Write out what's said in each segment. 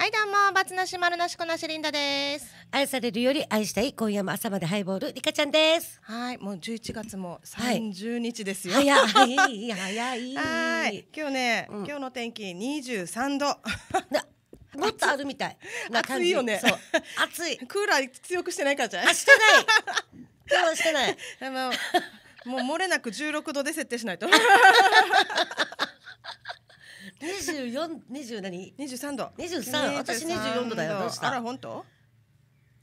はいどうもバツなし丸なしこなしリンダです愛されるより愛したい今夜も朝までハイボールリカちゃんです。はいもう11月もはい30日ですよ、早い早い。はい今日ね、うん今日の天気23度なもっとあるみたい。暑いよねそう暑い。クーラー強くしてないからじゃない？あしてない。今日はしてない。でももう漏れなく16度で設定しないと二 十四二十何？23度23私24度だよどうした？あら本当？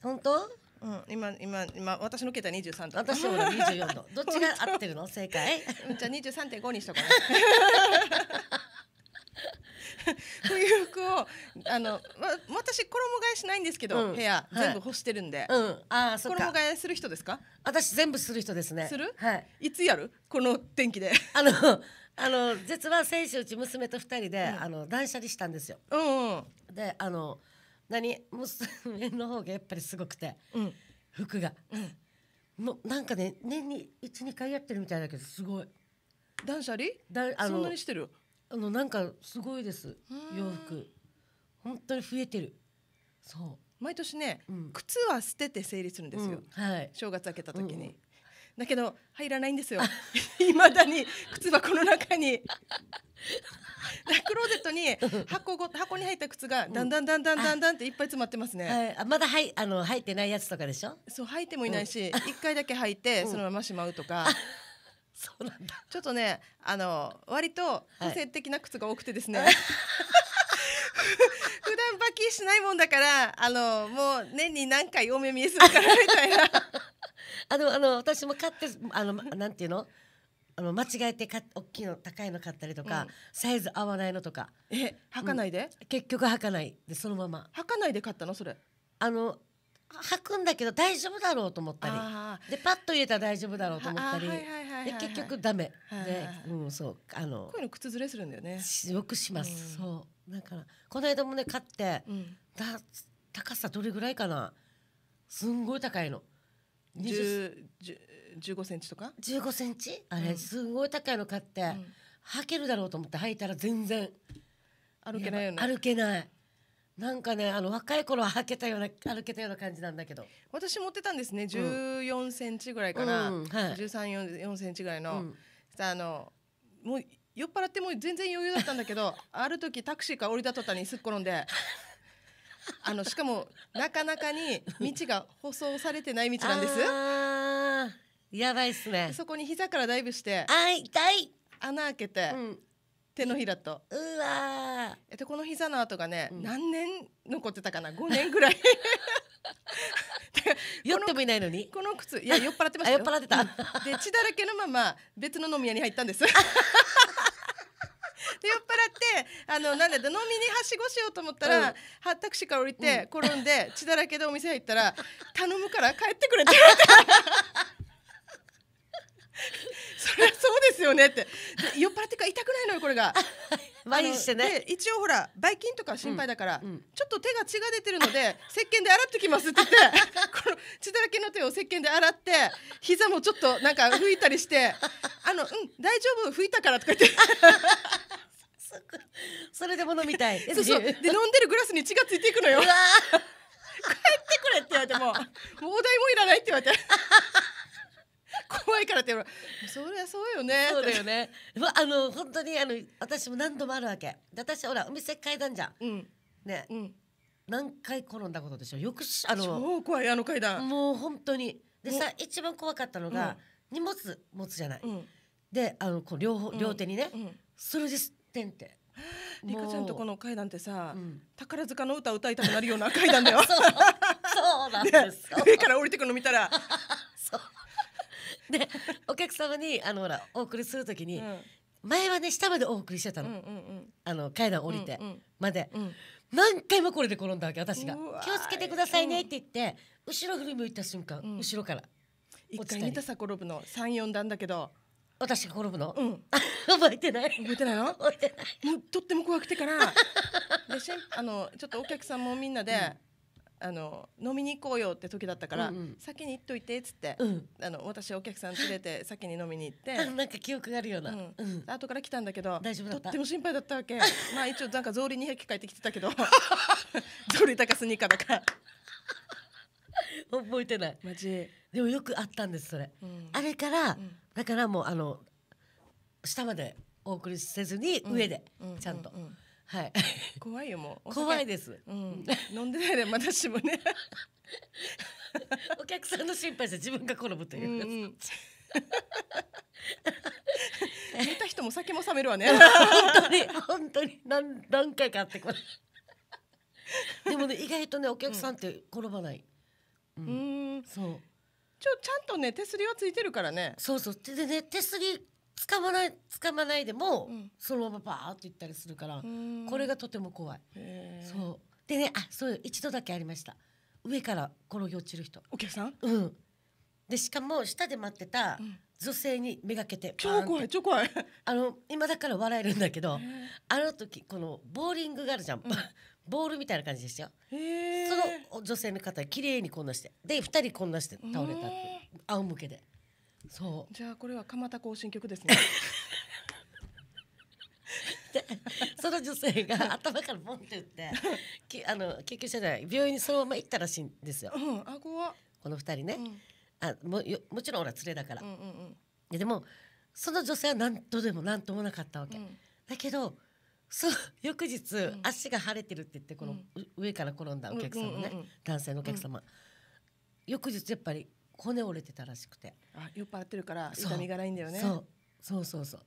本当？うん今今今私の携帯23度私ほら二十四度。どっちが合ってるの？正解？う んじゃあ23.5にしとこうね 冬服をあの、ま、私衣替えしないんですけど、うん部屋、はい全部干してるんで、うん。ああそっか。衣替えする人ですか？私全部する人ですね。する？はい。いつやる？この天気であのあの実は先週うち娘と二人で、うん。あの断捨離したんですよ。うんうん。であの何娘の方がやっぱりすごくてうん。服が。うん。もうなんかね年に12回やってるみたいだけどすごい。断捨離？だあそんなのにしてる？あのなんかすごいですうん。洋服。本当に増えてる。そ毎年ね、うん。靴は捨てて整理するんうですよ、うん。はい。正月明けた時に、だけど入らないんですよ。いま だに靴箱の中に。だクローゼットに箱ご箱に入った靴がだんだんだんだんだんだんっていっぱい詰まってますね、はい、あまだはいあの入ってないやつとかでしょ？そう履いてもいないし 一、回だけ履いてうん。そのまましまうとか、そうなんだ。ちょっとねあの割と個性的な靴が多くてですね、普段履きしないもんだからあのもう年に何回お目見えするからみたいな あのあの私も買ってあのまなんていうの？あの間違えて買っ大きいの高いの買ったりとか、うん。サイズ合わないのとか。え履かないで、結局履かないでそのまま。履かないで買ったのそれ？あの履くんだけど大丈夫だろうと思ったり。あでパッと入れたら大丈夫だろうと思ったり。ではい結局ダメ。でうん、そうあの。こういうの靴ずれするんだよね、しよくします、うん。そう。だからこの間もね買ってうん、だ高さどれぐらいかな？すんごい高いの。20 10 10 15センチとか、15センチ？あれ、うんすんごい高いの買って、うん。履けるだろうと思って履いたら全然。歩けないよね。歩けない。なんかねあの若い頃は履けたような 歩けたような感じなんだけど、私持ってたんですね。14センチぐらいかな、うんはい。1314センチぐらいの、うん。さあのもう酔っ払ってもう全然余裕だったんだけど ある時タクシーから降りた途端にすっ転んであのしかもなかなかに道が舗装されてない道なんです。あーやばいっすね。そこに膝からダイブしてあー痛い、穴開けて、うん、手のひらと。うわえっとこの膝の跡がね、うん。何年残ってたかな？5年ぐらい。ー 酔ってもいないのに。この靴いや酔っ払ってました酔っ払ってた。うん。で血だらけのまま別の飲み屋に入ったんです で酔っ払ってあのなんだ飲みにはしごしようと思ったら、うん。はタクシーから降りて、転んで血だらけでお店入ったら頼むから帰ってくれって言われて そりゃそうですよねって。で酔っ払ってから痛くないのよこれが。毎日してね。で一応ほらばい菌とか心配だから、うん。うん。ちょっと手が血が出てるので石鹸で洗ってきますって言って この血だらけの手を石鹸で洗って膝もちょっとなんか拭いたりして「あのうん大丈夫？拭いたから」とか言ってそれでも飲みたい。そうそう。で飲んでるグラスに血がついていくのよ。う 帰っわてくれって言われても もうお題もいらないって言われて。怖いからって言われて。そりゃそうよね。ーそうだよね。まあの本当にあの私も何度もあるわけ。で私ほらお店階段じゃん。うん。ね。うん。何回転んだことでしょよくしあの超怖いあの階段。もう本当に。でもさ一番怖かったのが、荷物持つじゃない、うん。であのこう両方うん。両手にね、うん。それですってんってリカちゃんとこの、の階段ってさ、うん、宝塚の歌歌いたくなるような階段だよ。そう。そうなんですよ。上から降りてくるの見たら、そう。でお客様にあのほらお送りするときに、うん。前はね下までお送りしてたうんの、うん。あの階段降りて、うんまで。うん。うん何回もこれで転んだわけ私が。気をつけてくださいねって言って、後ろ振り向いた瞬間、うん。後ろから。一回見たさ転ぶの三四段だけど、私が転ぶの、うん、覚えてない。覚えてないの？覚えてない。もうとっても怖くてから、でしんあのちょっとお客さんもみんなで、あの飲みに行こうよって時だったから、うんうん。先に行っといてっつって、うん。あの私お客さん連れて 先に飲みに行って。あなんか記憶があるような、うん。うん。後から来たんだけど大丈夫とっても心配だったわけ。まあ一応なんか草履2匹帰ってきてたけど。草履高スニーカーだから 覚えてない。マジ、でもよくあったんですそれ。うん。あれから、うん。だからもうあの下までお送りせずに上で、うちゃんと、はい。怖いよもう。怖いです。うん、飲んでないで私もね。お客さんの心配して自分が転ぶとう。んいうう、ん見た人も酒も冷めるわね。本当に本当に。何何回かあってこれでもね意外とねお客さんって転ばない、ううんんそう。ちょちゃんとね手すりはついてるからね。そうそう。ででね手すり掴まない掴まないでも、うん。そのままバーッといったりするから、うん。これがとても怖い、そう。でねあそう一度だけありました。上から転げ落ちる人。お客さん？うんでしかも下で待ってたうん。女性にめがけて超怖い超怖い。あの今だから笑えるんだけどあの時このボーリングがあるじゃん、ボールみたいな感じでしたよ、その女性の方綺麗にこんなして。で二人こんなして倒れたって仰向けで。そう。じゃあこれは蒲田行進曲ですね。でその女性が頭からボンって打ってきあの救急車じゃない病院にそのまま行ったらしいんですよ。うん。あこの二人ね、うんあもよもちろん俺は連れだから、うんうんででもその女性は何とでも何ともなかったわけ、うん。だけどそう翌日、ん。足が腫れてるって言ってこの、う上から転んだお客様ね、うんうんうん。うん男性のお客様、翌日やっぱり骨折れてたらしくて、あ酔っ払ってるから痛みがないんだよね。そう。そうそうそう。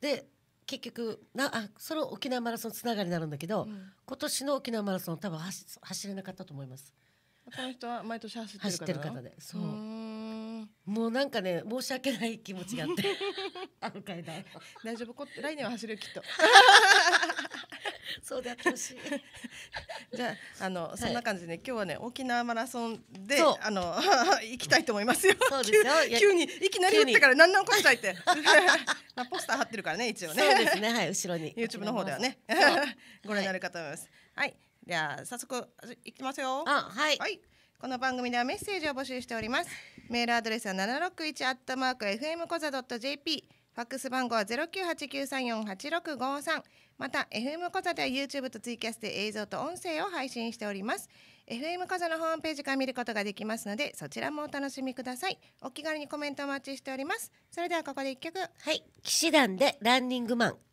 で結局なあその沖縄マラソンつながりになるんだけど、うん。今年の沖縄マラソン多分走走れなかったと思います。この人は毎年走ってる方で。そうもうなんかね申し訳ない気持ちがあって。あの階段。大丈夫こ来年は走るよきっと。そうであってほしい。じゃああのそんな感じでね、今日はね沖縄マラソンであの行きたいと思いますよ。そうですよ。急急にいきなり言ってから何なんこしたいって。まあポスター貼ってるからね一応ね。そうですね。はい後ろに。YouTube の方ではね。ご覧になるかと思います。はい、では早速いきますよ。あはい、はい。この番組ではメッセージを募集しております。メールアドレスは七六一アットマーク fm コザ jp。ファックス番号はゼロ九八九三四八六五三。また FM コザでは YouTube とツイキャスで映像と音声を配信しております。FM コザのホームページから見ることができますので、そちらもお楽しみください。お気軽にコメントお待ちしております。それではここで一曲。はい、騎士団でランニングマン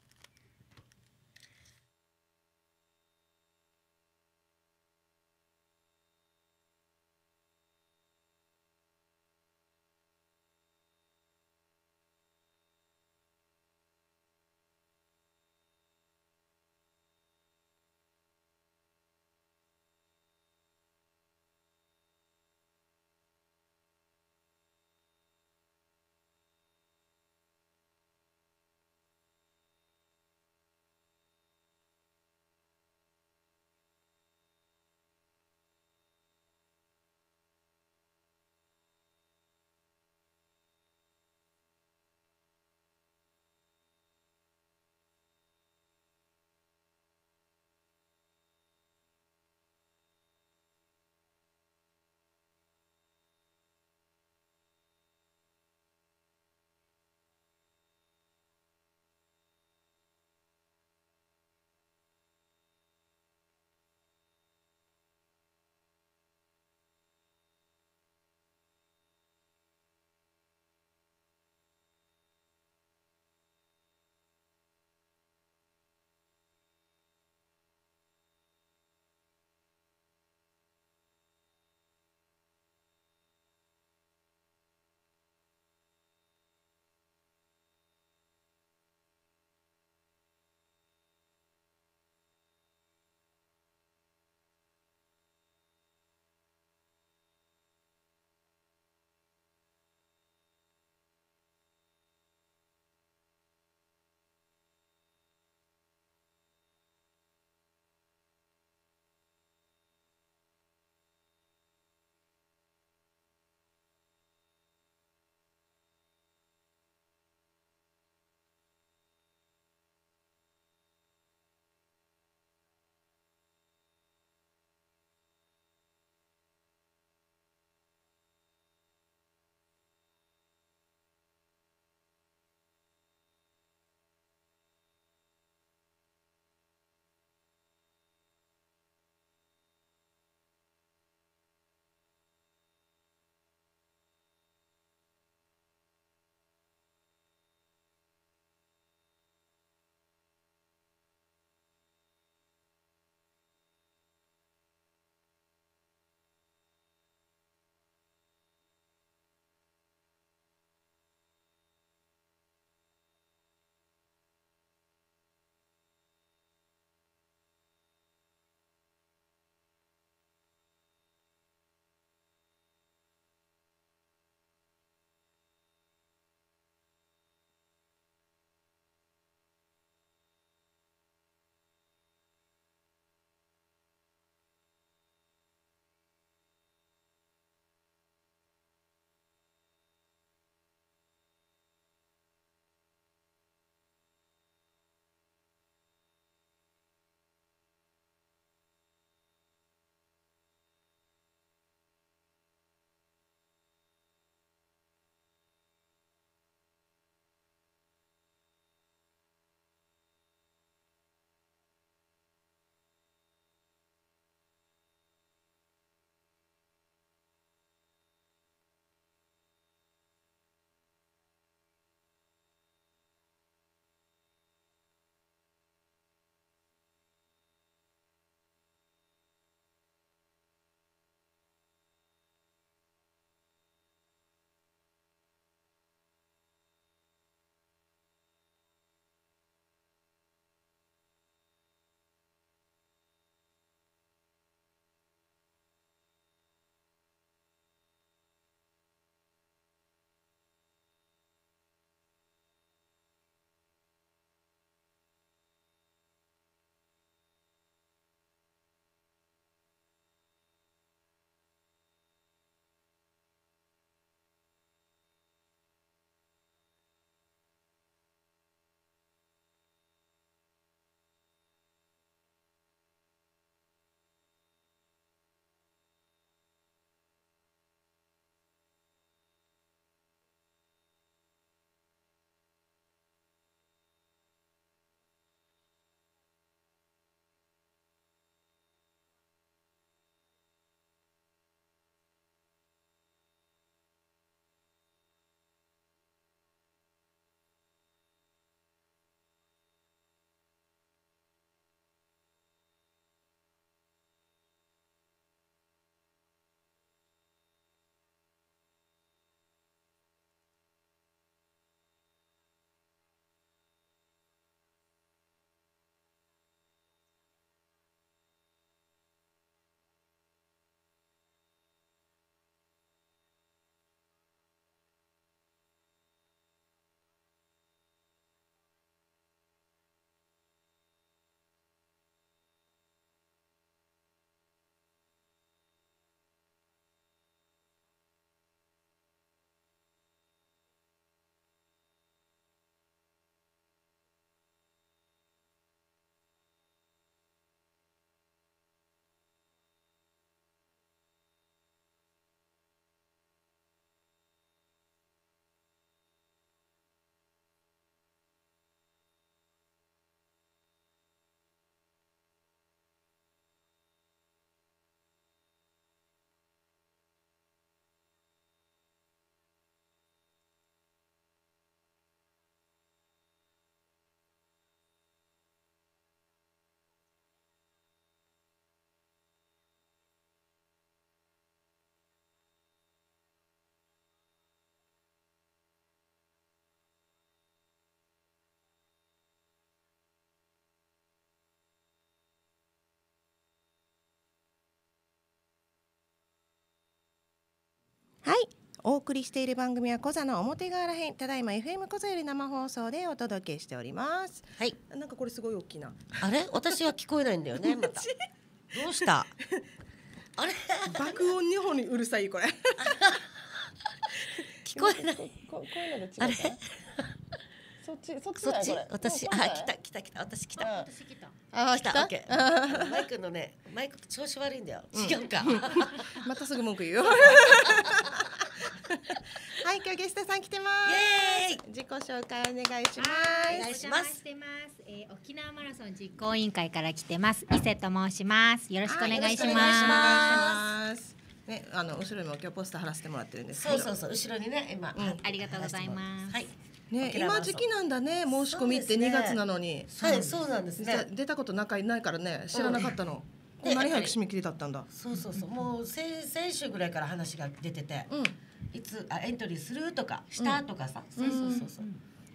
お送りしている番組は小座の表側ら編ただいま FM 小座より生放送でお届けしております。はい。なんかこれすごい大きな。あれ？私は聞こえないんだよね また。どうした？あれ？爆音日本にうるさいこれ。聞こえない。ここういうのが違うあれ？そっちそっちそっち？私あ来た来た来た。私来た。うん。私来た。あ来た？オッケあー。マイクのねマイク調子悪いんだよ。違うか。またすぐ文句言うよはい今日ゲストさん来てます。自己紹介お願いします。お願いします。お邪魔してます。えー、沖縄マラソン実行委員会から来てます。伊勢と申します。よろしくお願いしまます。ねあの後ろにも今日ポスター貼らせてもらってるんですけど。そうそうそう後ろにね。今、うん。す。ありがとうございます。はい。ね今時期なんだね申し込みって2そうですね月なのに。はいそうなんですね出たこと仲ないからね知らなかったの、うんこんなに早く締め切りだったんだ。そうそうそう。もう先先週ぐらいから話が出てて、うんいつあエントリーするとかしたとかさ、そうそうそうそう。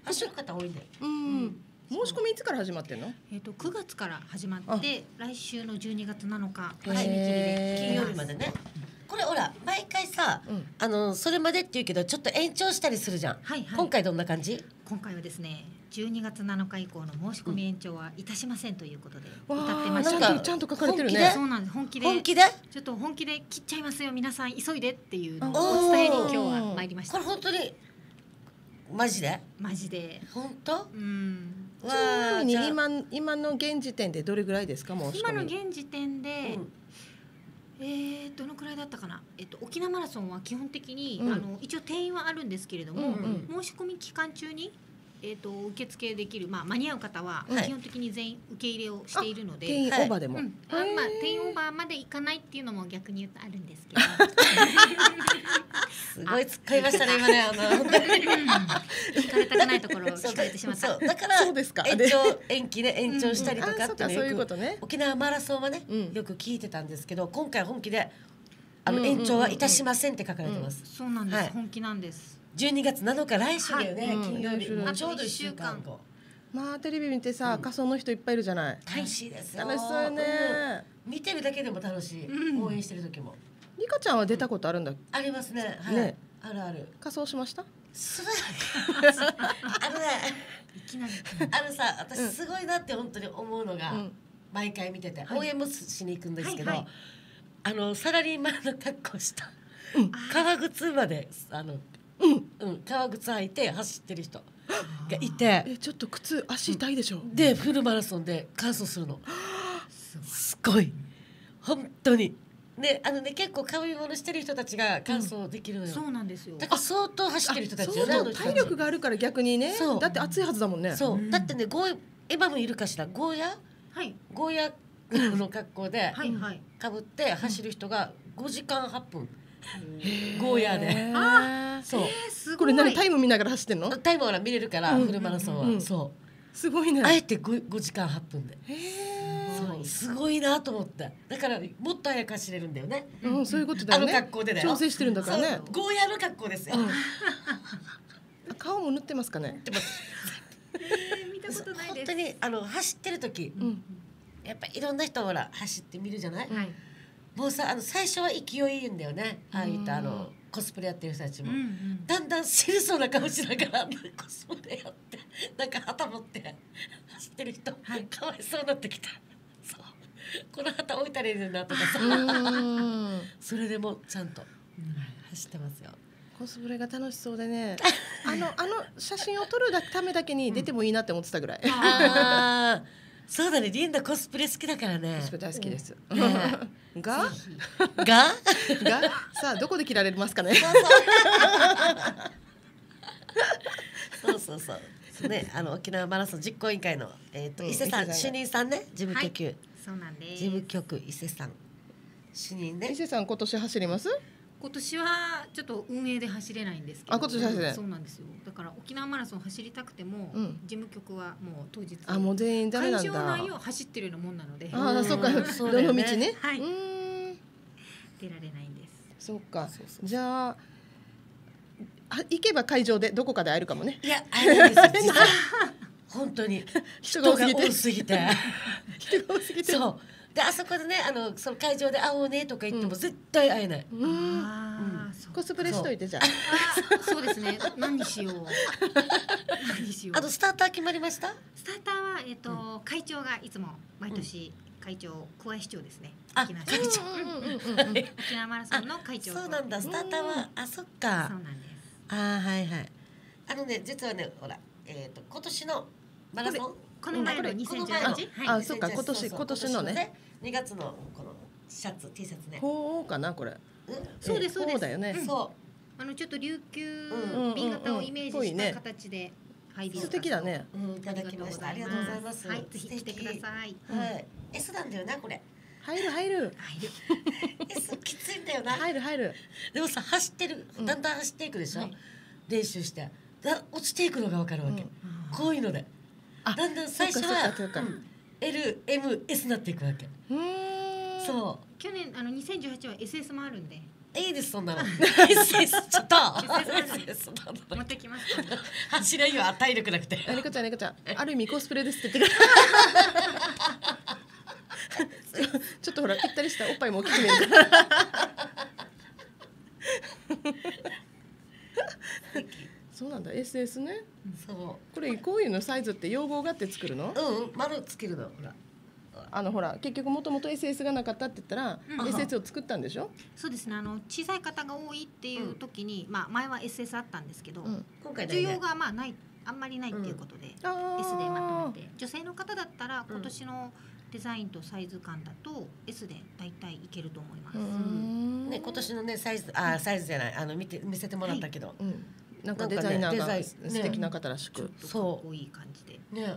走る方多いんだよ。うん、申し込みいつから始まってんの？えっ、と9月から始まあって来週の12月7日締め切りで金曜日までね。これほら毎回さ、うん。あのそれまでって言うけどちょっと延長したりするじゃん、はいはい。今回どんな感じ？今回はですね12月7日以降の申し込み延長はいたしませんということでわ歌ってあました。ちゃんとちゃんと書かれてるね。本気で？そうなんです。本気で？本気で？ちょっと本気で切っちゃいますよ。皆さん急いでっていうのをお伝えに今日は参りましこたれ本当に？マジで？マジで。本当？うん。ちなみに今今の現時点でどれぐらいですか申し今の現時点で、うん。えー、どのくらいだったかな、えっと、沖縄マラソンは基本的に、うん。あの一応定員はあるんですけれども、うん。申し込み期間中に、えっと受付できる、まあ、間に合う方ははい。基本的に全員受け入れをしているので、定員オーバーでも、うん。あまあ、定員オーバーまでいかないっていうのも逆に言うとあるんですけど。すごい突っ込みましたね今ねあの。本当に聞かれたくないところを聞かれてしまった。そうだからそうですか。延長延期ね延長したりとかっていうのよくいうことね。沖縄マラソンはね、うん。よく聞いてたんですけど今回本気であのうんうんうんうん。延長はいたしませんって書かれてます、そうなんです、はい。本気なんです12月7日来週だよね、はい。金曜日、うん。ちょうど1週間後。まあテレビ見てさ、仮装の人いっぱいいるじゃない？楽しいですよ。楽しそうよね、うん見てるだけでも楽しい、うん。応援してる時も。リカちゃんは出たことあるんだありますね。はい。ね。あるある。仮装しました？すごいあのねいきなりあのさ私すごいなって本当に思うのが、うん。毎回見てて、はい。応援もしに行くんですけど、はいはい。あのサラリーマンの格好した、うん。革靴まであの、うん。革靴履いて走ってる人がいて。えちょっと靴足痛いでしょ、でフルマラソンで完走するの。すごい。本当に。ねあのね結構買い物してる人たちが完走できるのよ、そうなんですよ。だから相当走ってる人たちよねそうそうあの人たち。体力があるから逆にね。そう。だって暑いはずだもんね。そう、うん。だってねゴー今もいるかしら。ゴーヤ？はい。ゴーヤの格好ではいはい。かぶって走る人が5時間8分ゴーヤーで。へー。そう。えー、すごい。これ何タイム見ながら走ってんの？タイムほら見れるから、うん。フルマラソンは、うん。そすごいうね。あえて 5, 5時間8分で、へそう。すごいなと思って。だからもっと早く走れるんだよね。えうんそういうことだあのよね格好でだよ。調整してるんだからね。ゴーヤーの格好ですよ、うん。顔も塗ってますかね？でもえー見たことないです。本当にあの走ってる時うん。やっぱいろんな人ほら走ってみるじゃない、はいもうさあの最初は勢いいいんだよね。ああいったあうん。のコスプレやってる人たちも、うんうん。だんだん死にそうな顔しながらコスプレやってなんか旗持って走ってる人、はい。かわいそうになってきた。そう。この旗置いたらいいのになとかさ、それでもちゃんと、走ってますよ。コスプレが楽しそうでね。あのあの写真を撮るためだけに出てもいいなって思ってたぐらい、ああそうだね。リンダコスプレ好きだからね。コスプレ大好きです、ねが？が？が？さあどこで切られますかね？そうそう。そうそうねあの沖縄マラソン実行委員会の、えーとうん伊勢さん主任さんね事務局、そうなんです。事務局伊勢さん。主任ね。伊勢さん今年走ります？今年はちょっと運営で走れないんですけど。あ今年走れない。そうなんですよ。だから沖縄マラソン走りたくても、うん。事務局はもう当日。あもう全員ダメなん会場だ内を走ってるようなもんなので。ああそうか。そうね。の道ね？はい。うーん。出られないんです。そうか。そうそうじゃああ行けば会場でどこかで会えるかもね。いやあれなんですよ 実は。本当に。人が多すぎて。多すぎて。人が多すぎて。そうであそこでねあのその会場で会おうねとか言っても絶対会えない、うーん。ああ、そうコスプレしといてじゃあ。あそうですね。何にしよう。何にしよう。あとスターター決まりました？スターターはえっ、と、会長がいつも毎年会長桑井市長ですね。あ沖縄。会長。うんうんうんうん。沖縄マラソンの会長そうなんだ。スターターはあそっそうかなんです。あーはいはい。あのね実はねほらえっ、と今年のマラソン？この前のうん。この2018前のはい。あそっか今年今年のね。2月のこのシャツ T シャツね。こうかなこれ。うん。そうですそうです。だよね。うん。そあのちょっと琉球うん B 型をイメージした形で入り素敵だね。う、うん、いただきました。ありがとうございます。はい。ぜひ来てください。うん。はい。S なんだよなこれ。入る入る。入る。S きついんだよな。入る入る。でもさ走ってる。うん。だんだん走っていくでしょ、はい。練習して。だ落ちていくのがわかるわけ、うん。こういうので。あだんだん最初は LMS になっていくわけ。そ去年あの2018は SS もあるんで。ういいですそんなの。SS ちょっと。持のってきま体力なくて。あ猫ちゃん猫ちゃん。ある意味コスプレですって言ってくる。ちょっとほらぴったりしたおっぱいも大きく見える。からそうなんだ。SS ね。そこれこういうのサイズって要望があって作るの？ううんうん。丸つけるのほら。あのほら結局もともと SS がなかったって言ったら、うん。SS を作ったんでしょ、そうですね。あの小さい方が多いっていう時に、まあ前は SS あったんですけど、うん、需今回だよね。要がまあないあんまりないっていうことで、あ S でまーとめて。女性の方だったら今年のデザインとサイズ感だと S でだいたいいけると思います。ね今年のねサイズあサイズじゃない。あの見て見せてもらったけど、うん、なんかデザイナーがデザイン素敵な方らしく、ちょっとかっこいい感じで。ね。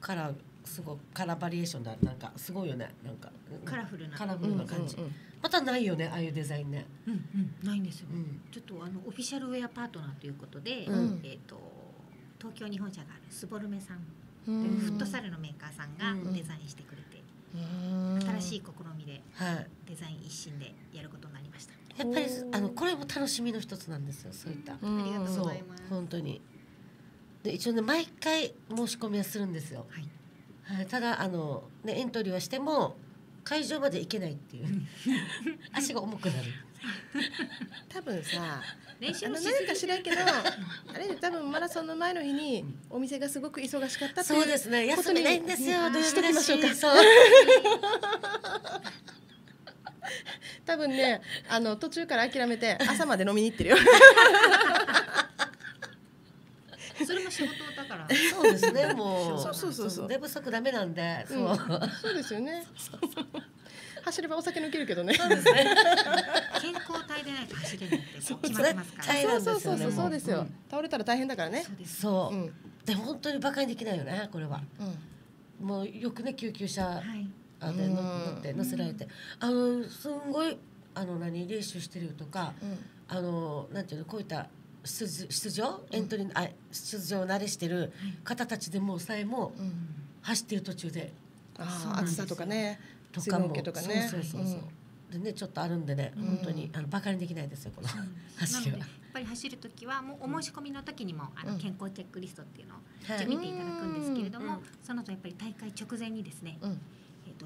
カラーすごいカラーバリエーションだなんかすごいよね。なんかカラフルな、カラフうんうんルな感じ、うんまたないよねああいうデザインね、うんうん、ないんですよ。うん、ちょっとあのオフィシャルウェアパートナーということで、うん。えっ、と東京日本社があるスボルメさん。うといん。うフットサルのメーカーさんがうん。デザインしてくれて、うん。新しい試みではい。デザイン一新でやることになりました。やっぱりあのこれも楽しみの一つなんですよそういった、うん。ありがとうそうございます。本当に。で一応ね毎回申し込みはするんですよ、はい。はい、ただあの、ね、エントリーはしても会場まで行けないっていう。足が重くなる。多分さ練習もし何か知らんけどあれ多分マラソンの前の日にお店がすごく忙しかったっていうそうですね。休みないんですよことに土曜日し。ておきましょうか。だしそう 多分ねあの途中から諦めて朝まで飲みに行ってるよ。それも仕事だから。そうですね もう。そうそうそうそう。寝不足ダメなんでそう、うん。そう。ですよね。走ればお酒抜けるけどね。そうですね。健康体でないと走れないって決まってますから。はいそうそうそう。そうそうですよ、うん。倒れたら大変だからね。そうです。そう。う、ん。で本当に馬鹿にできないよねこれは。うん。もうよくね救急車はい。あでうん乗って乗せられて。あのすんごいあの何練習してるとかあのなんていうのこういった出出場？エントリー、あ出場慣れしてる方たちでもさえもうん。うん走ってる途中で暑さとかね。水とかもとかね。そうそうそうそう、でねちょっとあるんでね、うん。本当にあのバカにできないですよこのな走りは。やっぱり走る時はもうお申し込みの時にもあうん。の健康チェックリストっていうのをはい。一応見ていただくんですけれども、うん。その後やっぱり大会直前にですね、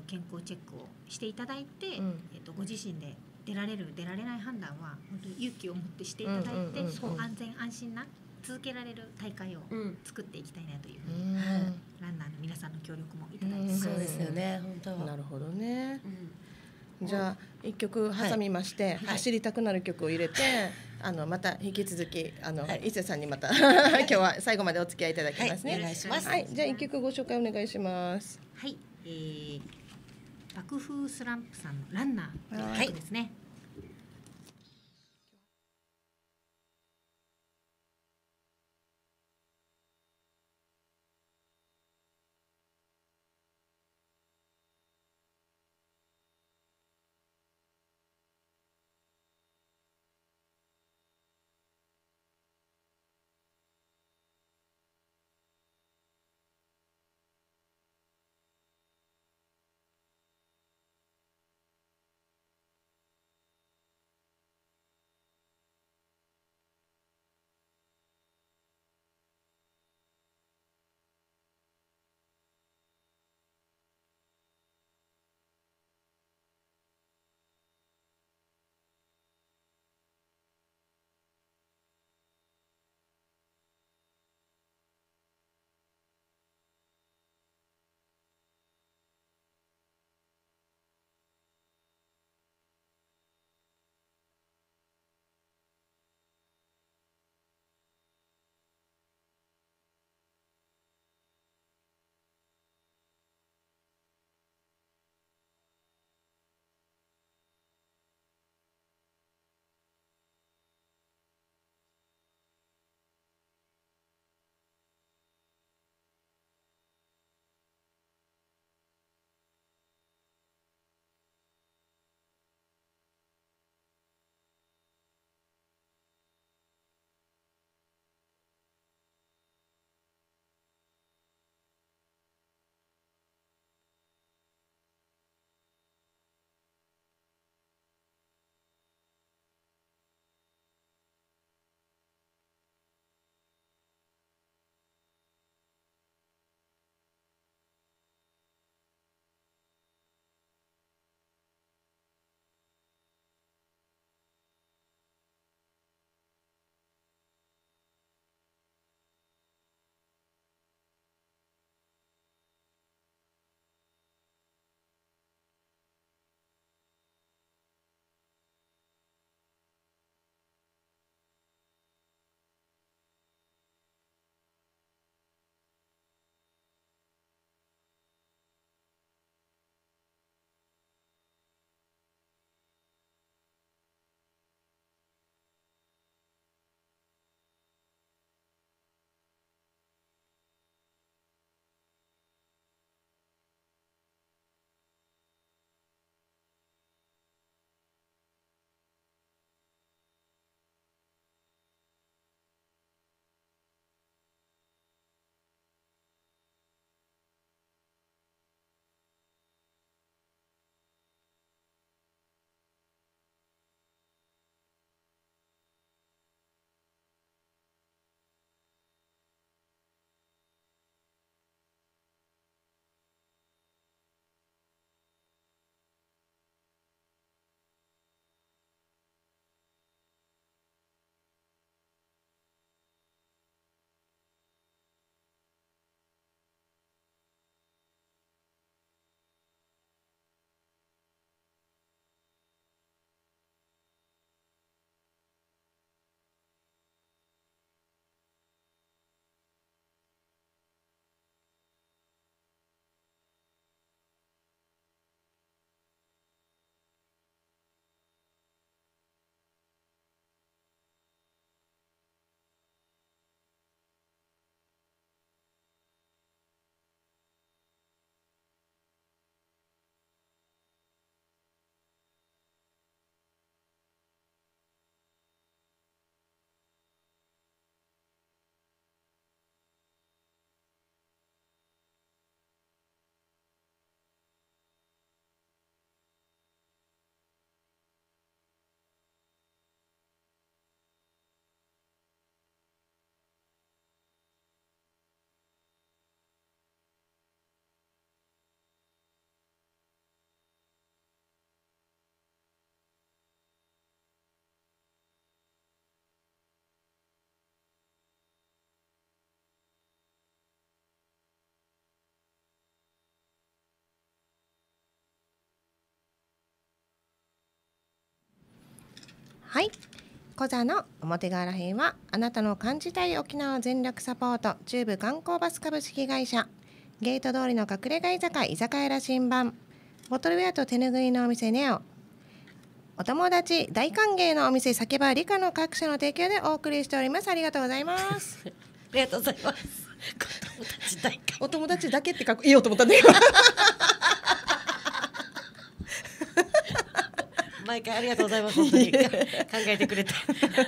健康チェックをしていただいて、うん。えっとご自身で出られる出られない判断は本当に勇気を持ってしていただいて、うんうんうんうん。そう安全安心な続けられる大会をうん。作っていきたいなというふううに、ん。ランナーの皆さんの協力もいただいてうん。ます。そうですよね本当は。なるほどね。うん。じゃあ一曲挟みまして、い。走りたくなる曲を入れて、あのまた引き続きあの、はい。伊勢さんにまた 今日は最後までお付き合いいただきますはい、おね。願いします。はい、じゃあ一曲ご紹介お願いします。はい、えー、爆風スランプさんのランナーですね。はい。小座の表側ら編はあなたの感じたい沖縄全力サポート中部観光バス株式会社ゲート通りの隠れ家居酒屋居酒屋羅針盤ボトルウェアと手ぬぐいのお店ネオ。お友達大歓迎のお店酒場理科の各社の提供でお送りしております。ありがとうございます。ありがとうございます。お友達だけってか言おうと思ったんだけど毎回ありがとうございます。本当に考えてくれて。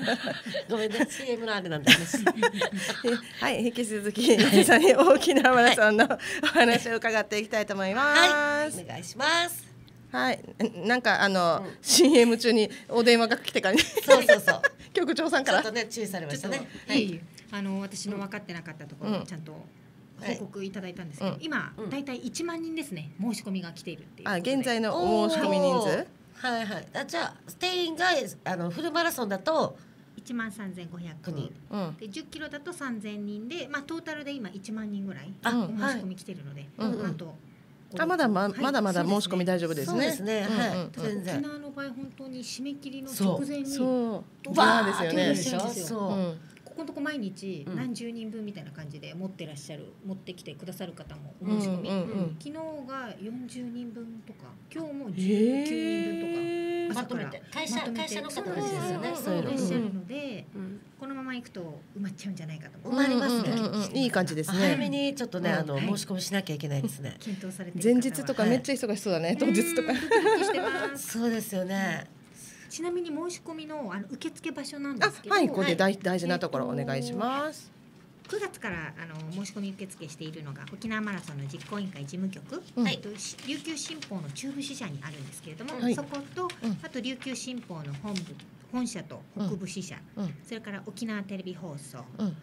ごめんね、CM のあれなんだね。はい引き続き伊勢さんに大きなマラソンのお話を伺っていきたいと思います。はい、お願いします。はい、なんかあの、CM 中にお電話が来てから、ね、そうそうそう。局長さんから。ちょっとね、注意されましたね。い。えい。えあの私の分かってなかったところちゃんと報告いただいたんですけど、うん。今うん。だいたい1万人ですね。申し込みが来ているっていうあ現在のお申し込み人数？はいはい。あ、じゃあ、定員が、あのフルマラソンだと。1万3500人人。うん。で10キロだと3000人で、まあ、トータルで今1万人ぐらい。あお申し込み来てるので、うんうん。あとあまだまはい。まだまだ申し込み大丈夫そうですね。そうですね。はい、うんうん。全然。沖縄の場合本当に締め切りのそう。直前にそう。うわわーーでですよね。そうそう。う。んここのとこ毎日うん。何十人分みたいな感じで持ってらっしゃる持ってきてくださる方もおうん申し込み、うんうん昨日が40人分とか今日もへ19人分とかー。まとめて。会社まとめて会社の方ですよね。そういうの。いらっしゃるので、うん。このまま行くと埋まっちゃうんじゃないかと。思埋まりますねうんうんうん。いい感じです早めねにちょっとね、うん。あの、はい。申し込みしなきゃいけないですね。検討されてる前日とかめっちゃ忙しそうだね。当日とか。そうですよね。ちなみに申し込みのあの受付場所なんであすけど、はいここで大大事なところお願いします。9月からあの申し込み受付しているのが沖縄マラソンの実行委員会事務局、うん。はい、とし琉球新報の中部支社にあるんですけれども、はい。そこと、うん。あと琉球新報の本部本社と北部支社、うん。それから沖縄テレビ放送、うん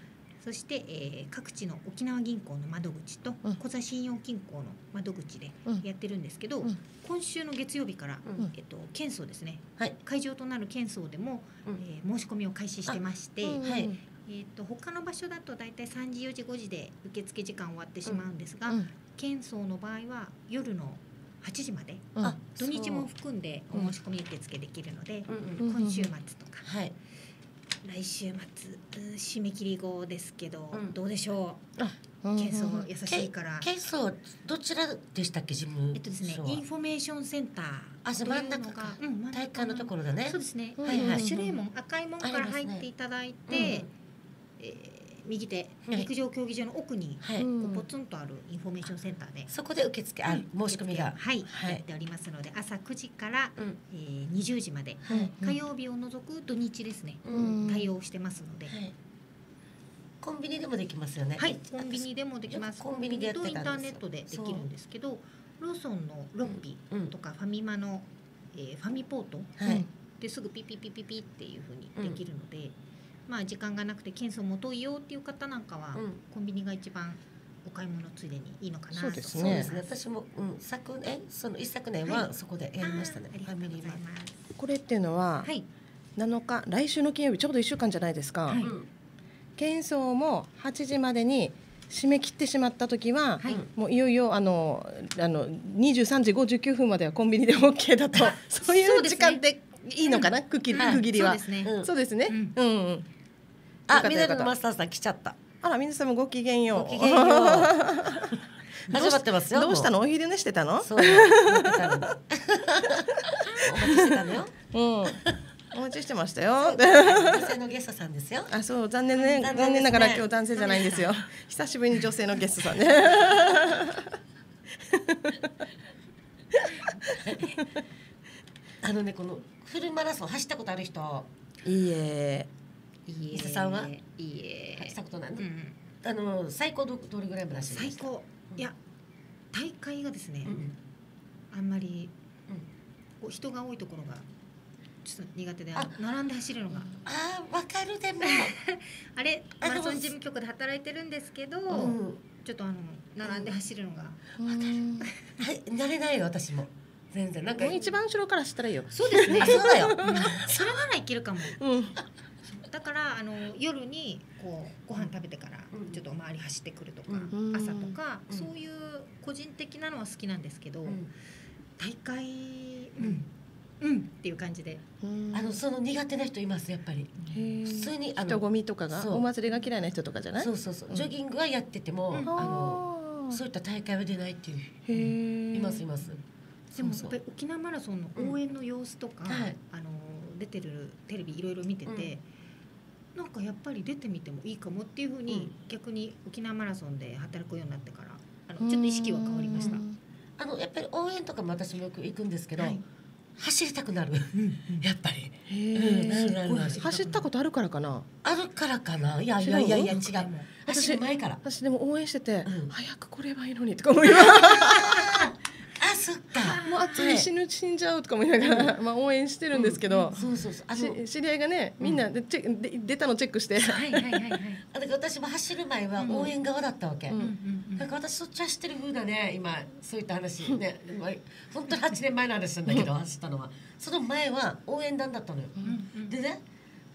そして、えー各地の沖縄銀行の窓口とうん。小座信用金庫の窓口でうん。やってるんですけど、うん。今週の月曜日から、うん。えっと、県総ですね。はい。会場となる県総でも、うん。えー申し込みを開始してまして、えー、と他の場所だと大体3時4時5時で受付時間終わってしまうんですが、うん。県総の場合は夜の8時まで土日も含んでお申し込み受付できるので、今週末とか。はい。来週末うん締め切り後ですけど、うん。どうでしょう？うん県総優しいから、ケースをどちらでしたっけ、自分？えっとですねインフォメーションセンターあ、じゃあ真ん中か。うん体育館のところだね。そう。ですね、うんはい。はいシュレー門赤い門から入っていただいて、うん。えー右手はい陸上競技場の奥にはい。ポツンとあるインフォメーションセンターで、そこで受付、あ、申し込みが。はい、はいやっておりますので朝9時から、うん。えー、20時まではい。火曜日を除く土日ですね、うん。対応してますので、はい。コンビニでもできますよね。はい、コンビニでもできます。コンビニでやってコンビニとインターネットでできるんですけど、ローソンのロッピうんとかファミマの、えーファミポートはい。ですぐピピピピピっていう風にできるので、まあ時間がなくて検査も遠いよっていう方なんかは、うん。コンビニが一番お買い物ついでにいいのかなと。そうですそうですね。私も、うん、昨年、その一昨年ははい。そこでやりましたね。ファミリーマ。これっていうのははい、7日来週の金曜日ちょうど1週間じゃないですか、はい。検証も8時までに締め切ってしまった時は、はい。もういよいよあのあの23時59分まではコンビニで OK だと。そういう時間でいいのかな、区切りはい区切りは。そうですね。うん。そうですね、ううんあ、ミネルのマスターさん来ちゃった。あら皆さんもごきげんようごきげんよう。始まってますよ。どうしたの？もお昼寝してたの？うそう。待ってたのにお待ちしてたのよ。うんお待ちしてましたよ 女性のゲストさんですよ。あそう残念ね残残念ね念ながら今日男性じゃないんですよ久しぶりに女性のゲストさんねあのね、このフルマラソン走ったことある人。いいえ。伊勢さんは？いいえ。走ったことなん、あの最高どどれぐらいまで走りました。最高。いや、大会がですね、うんあんまり、うん。こう人が多いところがちょっと苦手であ並んで走るのが。あー、わかるでも。あれあマラソン事務局で働いてるんですけど、うん。ちょっとあの並んで走るのが、うん。はい、慣れないよ私も。全然。なんか。もう一番後ろからしたらいいよ。そうですね。あ、そうだよ。うん。それならいけるかも。うんだからあの夜にこうご飯食べてからうん。ちょっと周り走ってくるとか、うん。朝とか、うん。そういう個人的なのは好きなんですけど、うん。大会、うん。うん。っていう感じで。うん。あのその苦手な人いますやっぱり。普通にあの人混みとかがお祭りが嫌いな人とかじゃない？そうそうそう、うん。ジョギングはやってても、うん。あのそういった大会は出ないっていう。いますいます。でもやっぱり沖縄マラソンの応援の様子とか、はい。あの出てるテレビいろいろ見てて、なんかやっぱり出てみてもいいかもっていうふうに、うん。逆に沖縄マラソンで働くようになってからあのちょっと意識は変わりました。うんあのやっぱり応援とかも私もよく行くんですけど、はい。走りたくなる。やっぱり。走ったことあるからかな？あるからかな？いやいやいやいや違う。でも走る前から。私でも応援してて、うん。早く来ればいいのにとか思いながらあそっか。もう暑い。死ぬ死んじゃうとか思いながら、まあ応援してるんですけど、そうそうそう。あのし知り合いがねみんなでチェで出たのチェックして、はいはいはいはい。あだから私も走る前は応援側だったわけ、うん。うんなんか私そっち走ってる風だね今そういった話ねまあ本当に8年前の話なんだけど走ったのは。その前は応援団だったのよ、でね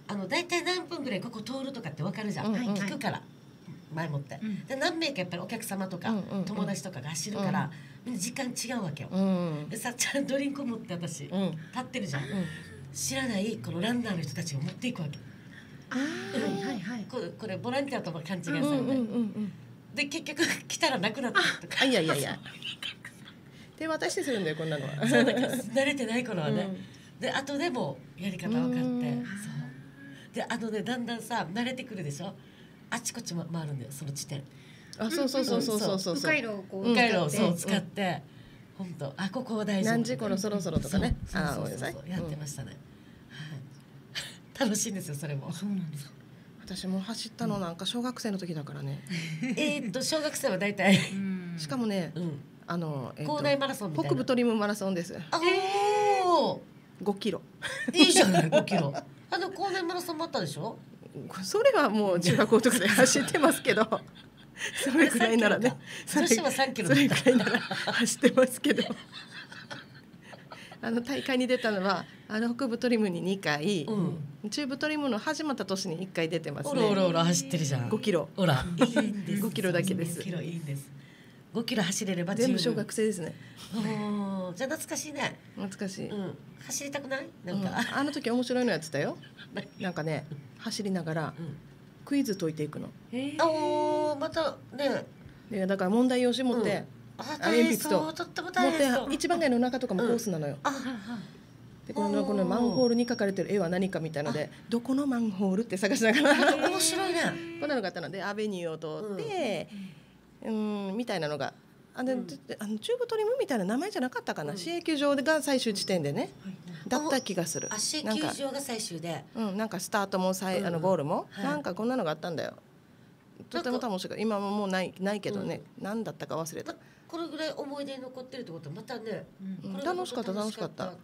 あの大体何分ぐらいここ通るとかって分かるじゃん、聞くから。前もって、うん。で何名かやっぱりお客様とか、友達とかが走るから、時間違うわけよ、うん。でさちゃんドリンク持って私、立うん。ってるじゃん、うん。知らないこのランナーの人たちを持っていくわけ。はいはいはい。これこれボランティアとも勘違いされて、うんうんうんうん。で結局来たらなくなったとか。あいやいやいや。手渡してするんだよこんなのは。慣れてない頃はね、うん。で後でもやり方分かって。うん。そう。であのねだんだんさ慣れてくるでしょ？あちこちも回るんだよその地点あそうそうそうそうそうそう迂回路をこううん。回路をそう使って。使って本当あここは大丈夫。何時頃そろそろとかね。そうあそうそうそうごめんなさい。やってましたね、はい。楽しいんですよそれも。そうなんです。私も走ったのなんか小学生の時だからね。えーっと小学生は大体。うん。しかもねうん。あの、えっと校内マラソンみたいな。北部トリムマラソンです。あお5キロ。ーいいじゃない 5キロ。あの校内マラソンもあったでしょ？それはもう中学校とかで走ってますけど それくらいならね。それ女子は3キロそれくらいなら走ってますけど。あの大会に出たのはあの北部トリムに2回、うん。中部トリムの始まった年に1回出てますおろおろねおろ走ってるじゃん。5キロ。ほら。いいんです。5キロだけです。5キロいいんです。5キロ走れれば全部小学生ですね。おー。じゃあ懐かしいね。懐かしい、うん。走りたくない？なうん。んか、あの時面白いのやってたよ。なんかね走りながらうんクイズ解いていくの。おー。またね。でだから問題用紙持って、ああ大変そ鉛筆とうとっても持って一番街の中とかもコースなのよ、あでこのこのマンホールに書かれてる絵は何かみたいのでどこのマンホールって探しながら。面白いね。こんなのがあったのでアベニューを通ってうんみたいなのがあで、うん。あの中部トリムみたいな名前じゃなかったかな、うん。市営球場が最終地点でね。だった気がする。足なんか。球場が最終で。うん、なんかスタートもさい、あのうんゴールも、はい。なんかこんなのがあったんだよ。とても楽しかった今ももうないないけどね、何だったか忘れた。ま、これぐらい思い出に残ってるってことはまたねうん楽しかった。楽しかったう。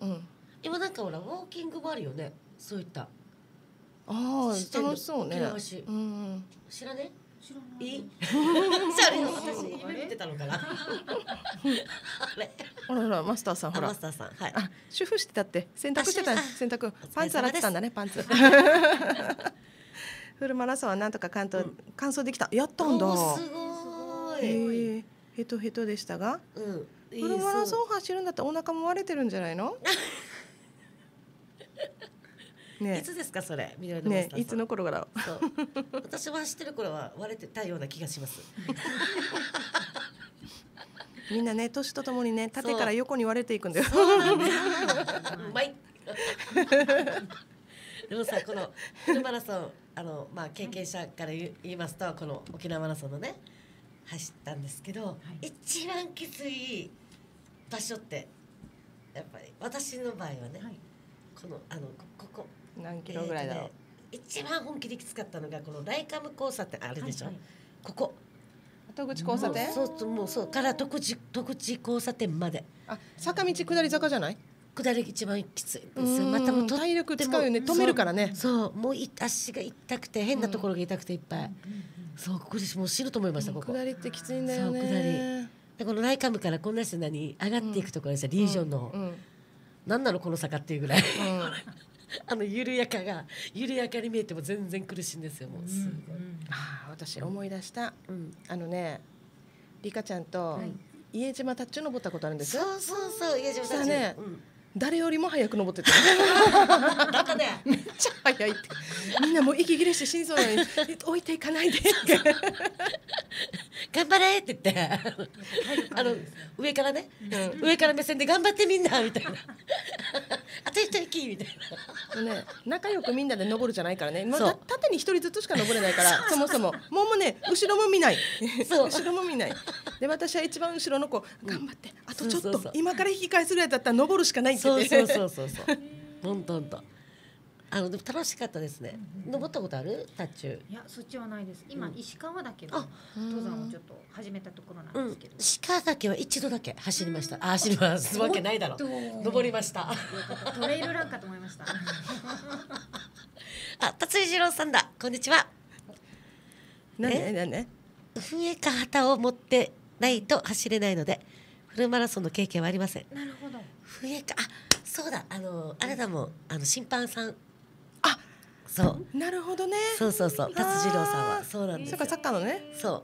うん。今なんかほらウォーキングもあるよね。そういった。ああ楽しそうね。うん。知らね？いい。い それ私夢見てたのかな？あれ？ほらほらマスターさんほら。あマスターさんはい。あ主婦してたって。洗濯してた洗濯。パンツ洗ってたんだねパンツ。フルマラソンはなんとか完走、うん。完走できた。やったんだ。すごい。ヘトヘトでしたが。フルマラソン走るんだったらお腹も割れてるんじゃないの？ね。いつですかそれ緑のマスターさんねいつの頃から？そう。私は走ってる頃は割れてたような気がします。みんなね年とともにね縦から横に割れていくんだよ。そうなんだよ。うまい。でもさこのフルマラソンあの、まあ、経験者から言いますとこの沖縄マラソンのね走ったんですけど、一番きつい場所ってやっぱり私の場合はね、はい。このあの何キロぐらいだろう、えーとね一番本気できつかったのがこのライカム交差点あれでしょ、はいはい。ここ。戸口交差点？そうそうもうそうから徳地徳地交差点まで。あ坂道下り坂じゃない？下り一番きついんですまたもうと体力使うよね。止めるからね。そうもうい足が痛くて変なところが痛くていっぱい、そうここでもう死ぬと思いましたここ。下りってきついんだよね。そう下り。でこのライカムからこんな人に上がっていくところでさ、リージョンの、うん。うんなのこの坂っていうぐらい。うん あの緩やかが緩やかに見えても全然苦しいんですよもうすごい、あー私思い出した。うん。あのねリカちゃんとはい。家島タッチュ登ったことあるんですそうそうそう家島たち、さあねうん誰よりも早く登ってた。だったねめっちゃ早いって。みんなもう息切れして死にそうなのに置いていかないで。っ て頑張れって言って。あの上からね、上から目線で頑張ってみんなみたいな。あと一人きみたいね、仲良くみんなで登るじゃないからね、まあ、縦に一人ずつしか登れないからそもそも。もうね後ろも見ない。後ろも見ない。で私は一番後ろの子頑張って。あとちょっと。今から引き返すぐらいだったら登るしかないってそうそうそうそう。そうほんとほんと。あのでも楽しかったですね。登ったことある？タッチ。ュいやそっちはないです。今、うん。石川だけどあ。登山をちょっと始めたところうんなんですけど、鹿岳は一度だけ走りました。あ走ります。わけないだろ。登りました。トレイルランかと思いました。あ辰井二郎さんだ。こんにちは。なんで？なんで？笛か旗を持ってないと走れないのでフルマラソンの経験はありません。なるほど笛かあそうだ。あのあれだもんあの審判さん。あそう。なるほどね。そうそうそう。達次郎さんは。そうなんですよ。そっかサッカーのね。そう。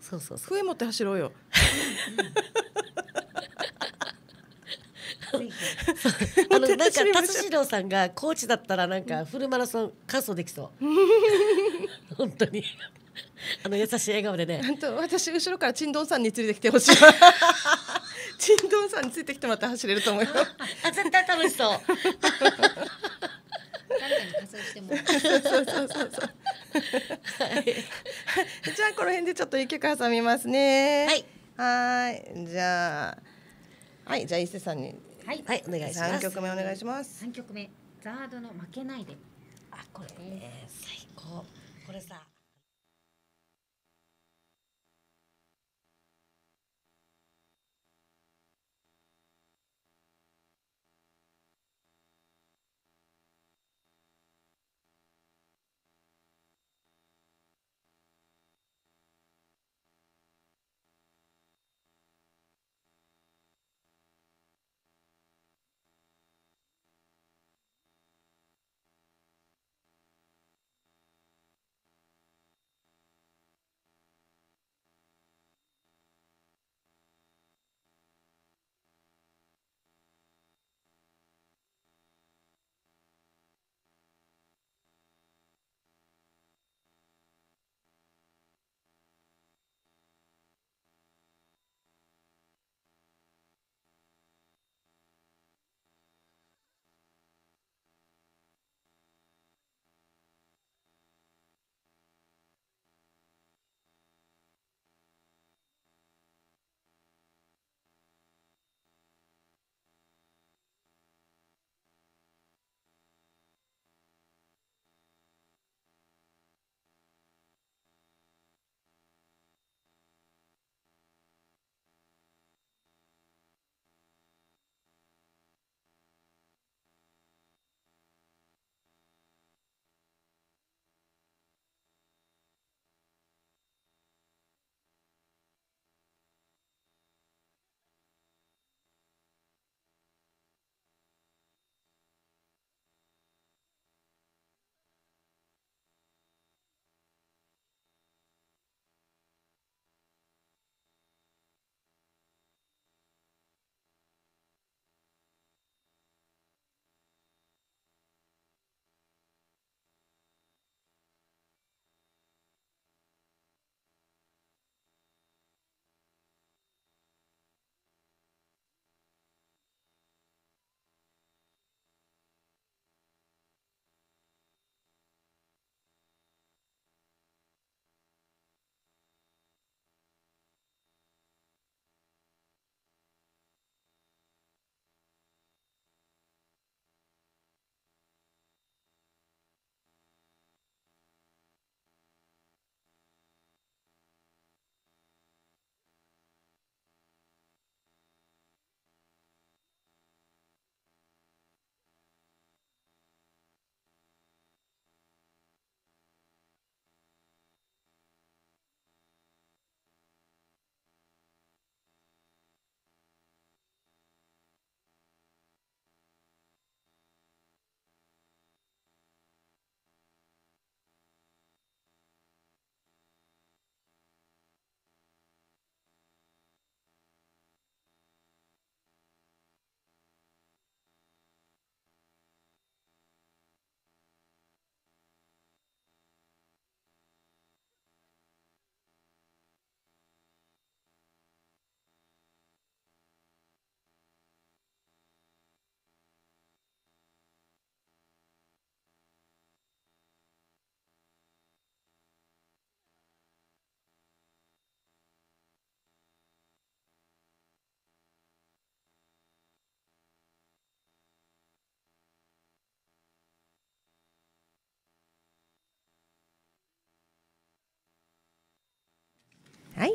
そうそうそう。笛持って走ろうよ。あのなんか達次郎さんがコーチだったらなんかフルマラソン完走できそう。本当に。あの優しい笑顔でね。あんと私後ろからちんどんさんに連れてきてほしいちんどんさんについてきてもらって走れると思うよあ絶対楽しそう。誰かに仮装しても。そうそうそうそう。はい。じゃあこの辺でちょっと一曲挟みますね。はい。はーい。じゃあはい。じゃあ伊勢さんに。はい。はい。お願いします。三曲目お願いします。三曲目。ザードの負けないで。あこれね。最高。これさ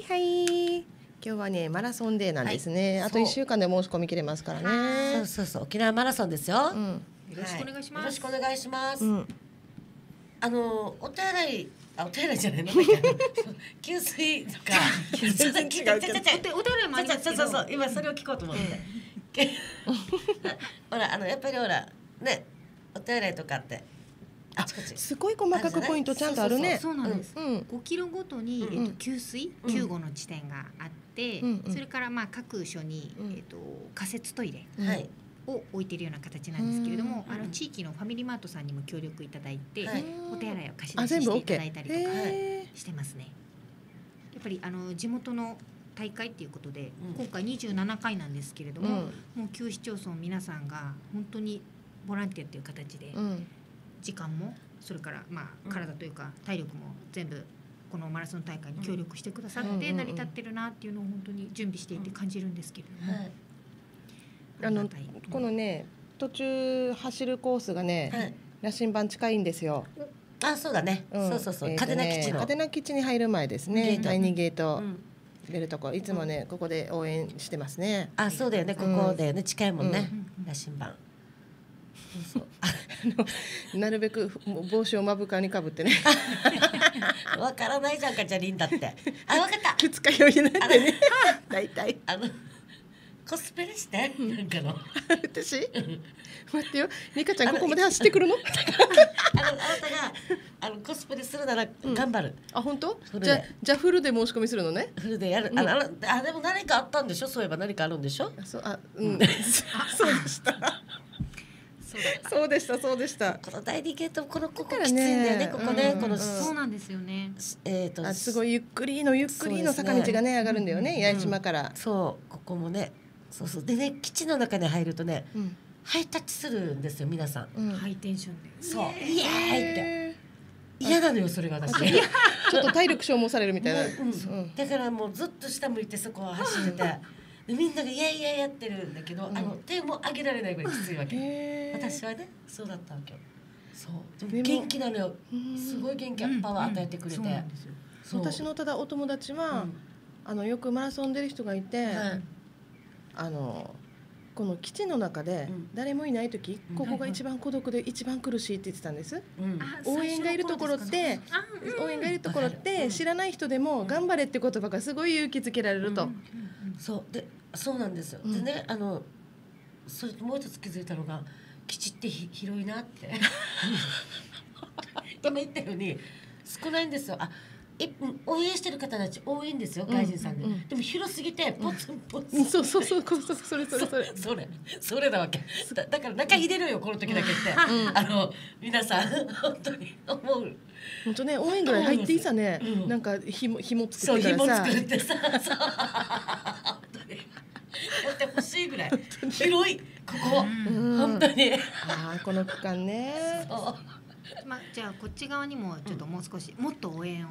はい今日はねマラソンデーなんですね、あと一週間で申し込み切れますからそうねそうそう。沖縄マラソンですよ、うん。よろしくお願いします。はよろしくお願いします、うん。あのお手洗いあお手洗いじゃないの？給水とか。全然違うけどお手お手洗いもありますけど。そうそうそう。今それを聞こうと思って、ほらあのやっぱりほらねお手洗いとかってすごい細かくポイントちゃんとあるね。そうなんです、うん5キロごとに、うんえっと、給水、うん。救護の地点があって、それからまあ各所に、うん。えっと、仮設トイレを置いてるような形なんですけれども、うんあの地域のファミリーマートさんにも協力いただいて、はい。お手洗いを貸し出ししていただいたりとかへしてますね。やっぱりあの地元の大会っていうことで、うん。今回27回なんですけれどーも、もう旧市町村皆さんが本当にボランティアっていう形で時間もそれからまうん。あ体というか体力も全部このマラソン大会に協力してくださって成り立ってるなっていうのを本当に準備していて感じるんですけれども、はい。あのこのね途中走るコースがね、はい。羅針盤近いんですよ。あそうだね、ん。そうそうそう、えーと嘉手納基地の。嘉手納基地に入る前ですね。第二ゲートうん。出るとこ。ろ、いつもねここで応援してますね。あそうだよね。ここだよね、近いもんね、羅針盤。そうそうなるべく帽子を目深にかぶってね。あわからないじゃんかじゃりんだって。あわかった。二日酔いになってね。大体。あのコスプレして？なんかの。私？待ってよ。ニカちゃんここまで走ってくるの？あのあなたがあのコスプレするなら頑張る、あ本当？じゃあじゃあフルで申し込みするのね。フルでやる、あのあのあでも何かあったんでしょ？そういえば何かあるんでしょ？あそうあうん。そうでした。そうでしたそうでした。この第二ゲートこのここだからきついんだよねねここね、うんこの、うん。そうなんですよね。えっ、とあすごいゆっくりのゆっくりの坂道がね上がるんだよね八重島から。そうここもねそうそう。でね基地の中に入るとねうん。ハイタッチするんですよ皆さん。うん。ハイテンションで。そう。イエーイって。へ嫌なのよそれが私。ーちょっと体力消耗されるみたいな。だからもうずっと下向いてそこを走ってて。でみんながイエイイエイやってるんだけど、うん。あの手も上げられないぐらいきついわけ。私はねそうだったわけよ。そう。元気なのよ。うん。すごい元気うん。パワー与えてくれて、そうなんう。私のただお友達は、うん。あのよくマラソン出る人がいて、はい。あのこの基地の中でうん。誰もいない時、うん。ここが一番孤独で一番苦しいって言ってたんです。うん。あ応援がいるところって、応援がいるところってる知らない人でも頑張れって言葉がすごい勇気づけられると。うんそう。でそうなんですよ、うん。でねあのそれともう一つ気づいたのが基地ってひ広いなって。今言ったように少ないんですよ。あいうん応援してる方たち多いんですよ外人さんで、うん。うんで。も広すぎてポツンポツン、うんそうそうそうそうそうそれそれそれ。それ。それだわけ。だだから中入れろよこの時だけって、うん。あの皆さん本当に思う。本当ね応援ぐらい入っていいさね、うんなんか紐紐そう作ってからさ。紐作ってさ持ってほしいぐらい。広い。ここ、うん。本当に。あーこの区間ね。そう。まあじゃあこっち側にもちょっともう少しもっと応援を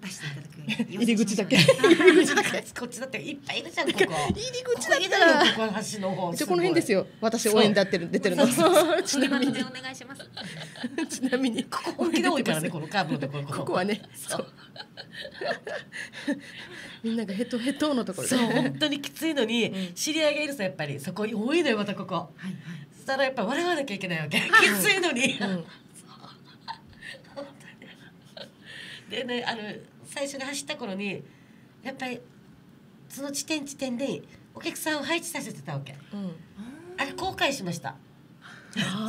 出していただく 入り口だけ。入り口だけ。こっちだっていっぱいいるじゃんここ。入りこ口だったこここ端の方じゃあこの辺ですよ。よ私応援だってる出てるの。そう。ちなみに。お願いします。ちなみに。ここ本気で多いからねこのカーブのところ。ここはね。そうみんながヘトヘトのところそうで本当にきついのに、うん。知り合いがいるさやっぱりそこ多いのよまたここ。はいはい。そしたらやっぱ笑わなきゃいけないわけ。きついのに、うん。でねあの最初に走った頃にやっぱりその地点地点でお客さんを配置させてたわけ。うん。あれ後悔しました。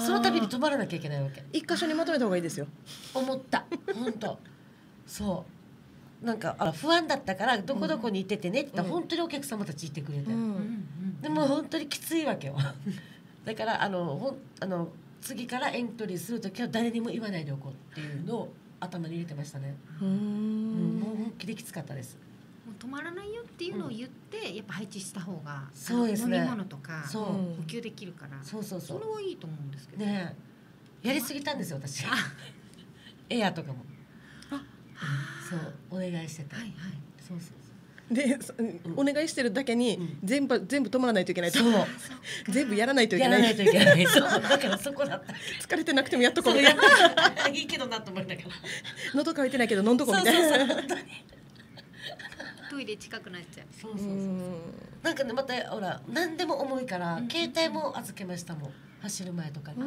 その度に止まらなきゃいけないわけ。一箇所にまとめた方がいいですよ。思った。本当。そうなんかあら不安だったからどこどこに行っててねって言ったらうん。本当にお客様たち行ってくれて、うん。うんうんでも本当にきついわけよ。だからあのほんあの次からエントリーする時は誰にも言わないでおこうっていうのを頭に入れてましたね、うん。ん。もう本気できつかったです。もう止まらないよっていうのを言って、やっぱ配置した方がそうですね。飲み物とかそう。補給できるから、そうそうそう。それはいいと思うんですけど。ねえ。やりすぎたんですよ私。エアとかもそうお願いしてた、はいはい。そうそうでそお願いしてるだけにうん。全部全部止まらないといけないと。そう。全部やらないといけない。やらないといけない。そう。だからそこだった。疲れてなくてもやっとこう。やない。いけどなと思いながら喉乾いてないけど飲んどこみたいな。トイレ近くなっちゃう。うそうそうそう。ん。なんかねまたほら何でも重いから、うん。携帯も預けましたもん。走る前とかに、うう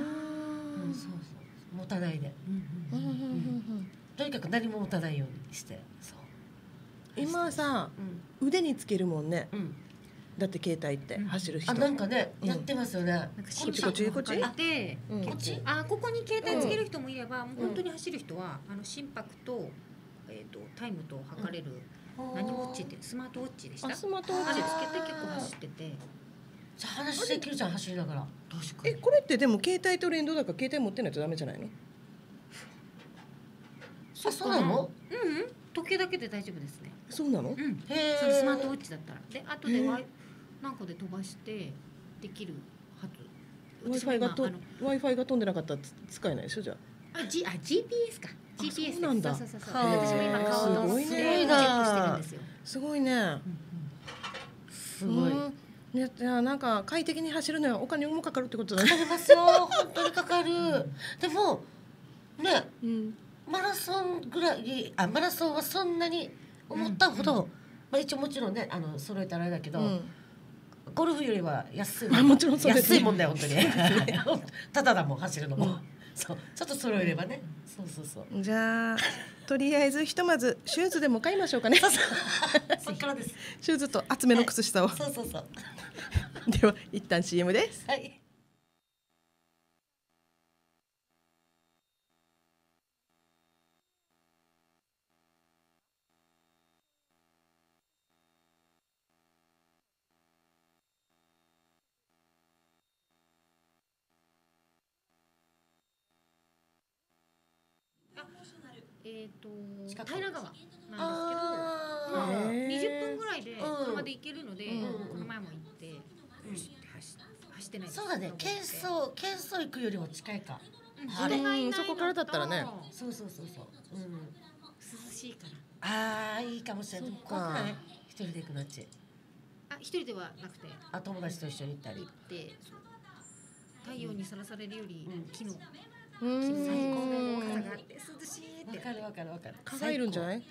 んんそうそう。持たないで、うんうんうんとにかく何も持たないようにして。そう。今さうん。腕につけるもんね。うん。だって携帯ってうん。走る人。あなんかね、うん。やってますよね。なんかこっ心ちこっち？こっち？こっち？あここに携帯つける人もいれば、もう本当に走る人はあの心拍と,、えー、とタイムと測れる、何ウォッチってスマートウォッチでした？あスマートウォッチ。つけて結構走ってて。じゃあ話できるじゃん走りながら。確かえこれってでも携帯と連動だから携帯持ってないとダメじゃないの？あそうなの？うんうん。時計だけで大丈夫ですね。そうなの？うん。へそのスマートウォッッチだったら。で後でへー Y なんかで飛ばしてできるはず。w i f i がと私も w i f i が飛んでなかったらつ使えないでしょ？じゃ今あのあ G あ GPS か GPS そうなんだ。そうそうそうはあ私も今顔のすごいねチェックしてるんですよ。あすごいね。すごいうん。ねじゃあなんか快適に走るにはお金もかかるってことだね。かかりますよ。本当にかかる。でもね。うんマラソンぐらいあマラソンはそんなに思ったほど、うんまあ一応もちろんねあの揃えたらあれだけど、うん。ゴルフよりは安い。あ もちろんそうです安いもんだよ本当に。ただだもん走るのも、うん。そう。ちょっと揃えればね。そうそうそう。じゃあとりあえずひとまずシューズでも買いましょうかね。そっからです。シューズと厚めの靴下を。そうそうそう。では一旦 CM です。はいえっ、と近く。平川なんですけどあまあへー。20分ぐらいでうん。車で行けるので、うん。この前も行って走って走走ってないそうだね。喧騒喧騒行くよりも近いか。うんあれ。人がいないのとそこからだったらね。そうそうそうそう。うん。涼しいから。ああいいかもしれない。そっか。怖くない一人で行くのっち。あ一人ではなくて。あ友達と一緒に行ったり。行ってそう。太陽にさらされるよりうん。木のうーん最高の傘があって涼しいって。わかるわかるわかる。蚊がいるんじゃないいも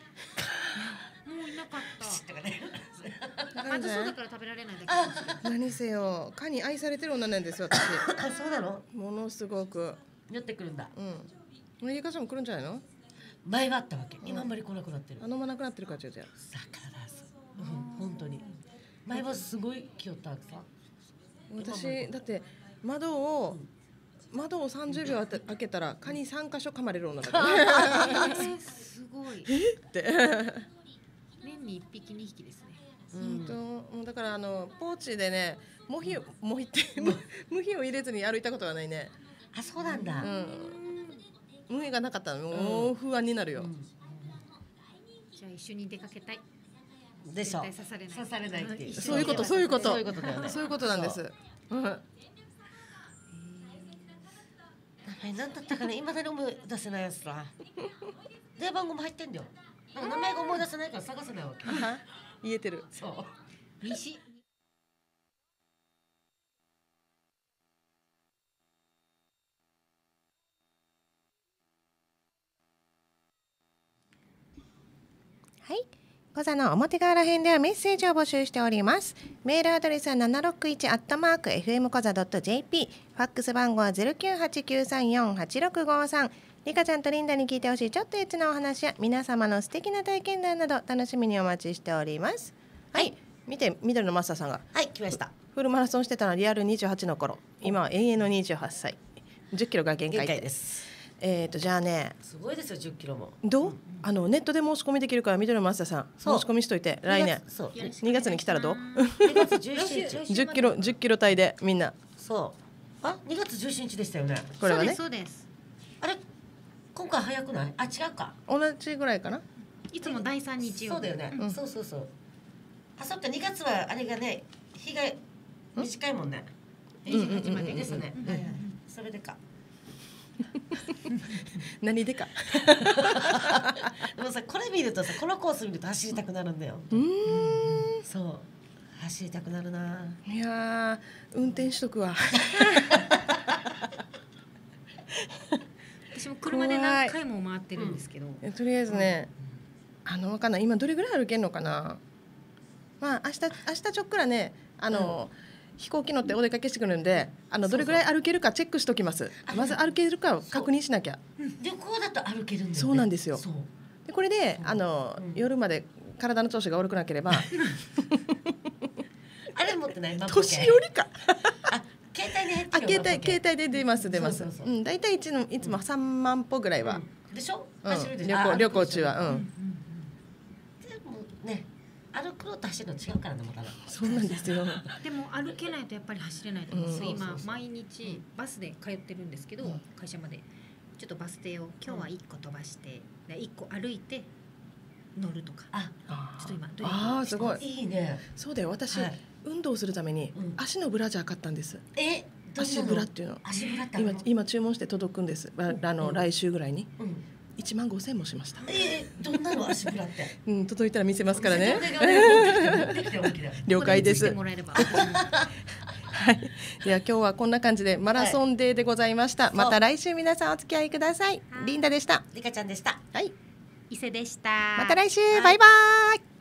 ういなかったとかねまたそうだから食べられない何せよ蚊に愛されてる女なんですよ私。あそうなのものすごく寄ってくるんだ。うん。森リカさんも来るんじゃないの？前はあったわけ。今あんまり来なくなってる。あ飲まなくなってるからじゃあだからだそううん本当に。前はすごい気負ったわけさ。私だって窓を窓を30秒あて開けたら蚊に3箇所噛まれる女だから。えーすごい。って年に一匹二匹ですね。うん。本当もうだからあのポーチでねモヒモヒって モムヒを入れずに歩いたことはないね。あそうなんだ。うん。ムヒがなかったらもう不安になるよ、じゃあ一緒に出かけたい。でしょ。刺されない。刺されないっていう。そういうことそういうこと。そういうことだよね。そういうことなんです。うん名前何だったかね今だに思い出せないやつさ電話番号も入ってんだよ。なんか名前が思い出せないから探せないわけ言えてる。そう。西。はい。講座の表側ら辺ではメッセージを募集しております。メールアドレスは七六一アットマーク fm 講座ドット jp。ファックス番号はゼロ九八九三四八六五三。リカちゃんとリンダに聞いてほしいちょっとエッチなお話や皆様の素敵な体験談など楽しみにお待ちしております。はい。見て緑のマスターさんがはい来ましたフルマラソンしてたのはリアル二十八の頃。今は永遠の二十八歳。十キロが限界ですえっ、とじゃあね。すごいですよ10キロも。どう、あのネットで申し込みできるから緑のマスターさん申し込みしといて来年。そう。よろしく2月に来たらどう？2月17日。10キロ10キロ帯でみんな。そう。あ2月17日でしたよね。これはね。そうですそうです。あれ今回早くない？あ違うか。同じぐらいかな？いつも第三日曜日。そうだよね、うん。そうそうそう。あそっか2月はあれがね日が短いもんね。28までですね、うんはいはいそれでか 何でか。でもさこれ見るとさこのコース見ると走りたくなるんだよ。うーん。そう。走りたくなるな。いやー運転しとくわ。私も車で何回も回ってるんですけど。えとりあえずねあのわかんない。今どれぐらい歩けんのかな。まあ明日明日ちょっくらねあの、飛行機乗ってお出かけしてくるんであのどれぐらい歩けるかチェックしときます。あまず歩けるかを確認しなきゃ。旅行だと歩けるんだよね。そうなんですよ。でこれであの、うん。夜まで体の調子が悪くなければ。あれ持ってない？年寄りか。あ携帯に入ってある携帯携帯で出ます出ます。そうん大体いつもいつも三万歩ぐらいは、帯でしょ？うん。旅行あ旅行中は。うん、歩くのと走るの違うからねまたな。そうなんですよ。でも歩けないとやっぱり走れないと思います、うん今そうそうそう。毎日バスで通ってるんですけど、うん。会社まで。ちょっとバス停を今日は1個飛ばして、で1個歩いて乗るとか。あ。ちょっと今あーすごい。いいね。そうだよ。私、はい。運動するためにうん。足のブラジャー買ったんです。えどんな足のブラっていうの。足ブラって今の？今注文して届くんです。ああの、うん。来週ぐらいに。うん1万5千もしました。えどんなの足ブラって？うん届いたら見せますからね。了解です。もらえれば。はい。では今日はこんな感じでマラソンデーでございました、い。また来週皆さんお付き合いください。リンダでした。リカちゃんでした。はい。伊勢でした。また来週、はい。バイバイ